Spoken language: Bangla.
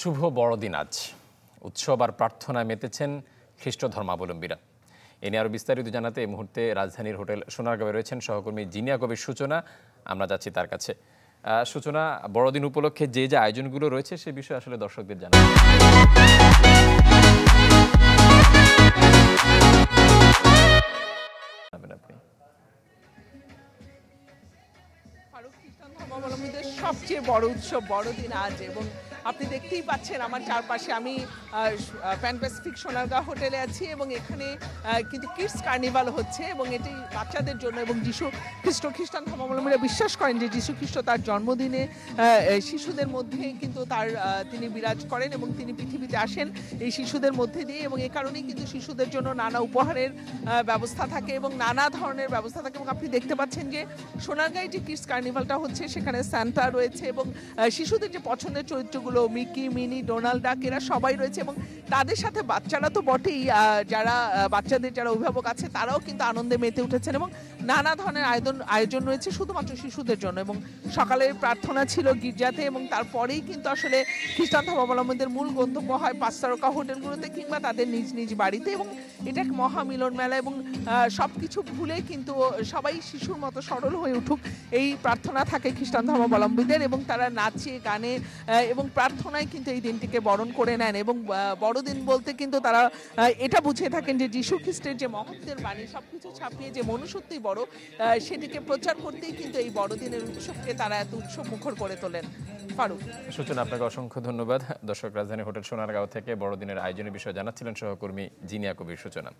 শুভ বড়দিন আজ। উৎসব আর প্রার্থনায় মেতেছেন খ্রিস্ট ধর্মাবলম্বীরা। এ নিয়ে আরও বিস্তারিত জানাতে এই মুহূর্তে রাজধানীর হোটেল সোনারগাঁয়ে রয়েছেন সহকর্মী জিনিয়া কবির সূচনা। আমরা যাচ্ছি তার কাছে। সূচনা, বড়দিন উপলক্ষে যে যে আয়োজনগুলো রয়েছে সে বিষয়ে আসলে দর্শকদের জানা সবচেয়ে বড় উৎসব বড়দিন আজ এবং আপনি দেখতেই পাচ্ছেন আমার চারপাশে আমি প্যান প্যাসিফিক সোনারগাঁ হোটেলে আছি এবং এখানে কিন্তু কিডস কার্নিভাল হচ্ছে এবং এটি বাচ্চাদের জন্য এবং যিশু খ্রিস্ট খ্রিস্টান ধর্মাবলম্বীরা বিশ্বাস করেন যে যিশু খ্রিস্ট তার জন্মদিনে শিশুদের মধ্যে কিন্তু তার তিনি বিরাজ করেন এবং তিনি পৃথিবীতে আসেন এই শিশুদের মধ্যে দিয়ে এবং এ কারণেই কিন্তু শিশুদের জন্য নানা উপহারের ব্যবস্থা থাকে এবং নানা ধরনের ব্যবস্থা থাকে এবং আপনি দেখতে পাচ্ছেন যে সোনারগাঁয় যে কিডস কার্নিভালটা হচ্ছে সেখানে স্যান্টা রয়েছে এবং শিশুদের যে পছন্দের চরিত্রগুলো মিকি মিনি ডোনাল্ড ডাক এরা সবাই রয়েছে এবং তাদের সাথে বাচ্চারা তো বটেই যারা বাচ্চাদের যারা অভিভাবক আছে তারাও কিন্তু আনন্দে মেতে উঠেছেন এবং নানা ধরনের আয়োজন আয়োজন রয়েছে শুধুমাত্র শিশুদের জন্য এবং সকালের প্রার্থনা ছিল গির্জাতে এবং তারপরেই কিন্তু আসলে খ্রিস্টান ধর্মাবলম্বীদের মূল গন্তব্য হয় পাঁচ তারকা হোটেলগুলোতে কিংবা তাদের নিজ নিজ বাড়িতে এবং এটা এক মহামিলন মেলা এবং সব কিছু ভুলে কিন্তু সবাই শিশুর মতো সরল হয়ে উঠুক এই প্রার্থনা থাকে খ্রিস্টান ধর্মাবলম্বীদের এবং তারা নাচে গানে এবং প্রার্থনায় কিন্তু এই দিনটিকে বরণ করে নেন এবং আহ, বড়দিন বলতে কিন্তু তারা এটা বুঝে থাকেন যে যীশু খ্রিস্টের যে মহত্বের বাণী সব কিছু ছাপিয়ে যে মনুষ্যত্বই বড় সেটিকে প্রচার করতেই কিন্তু এই বড়দিনের উৎসবকে তারা এত উৎসব মুখর করে তোলেন। সূচনা, আপনাকে অসংখ্য ধন্যবাদ। দর্শক রাজধানী হোটেল সোনারগাঁও থেকে বড়দিনের আয়োজনের বিষয়ে জানাচ্ছিলেন সহকর্মী জিনিয়া কবির সূচনা।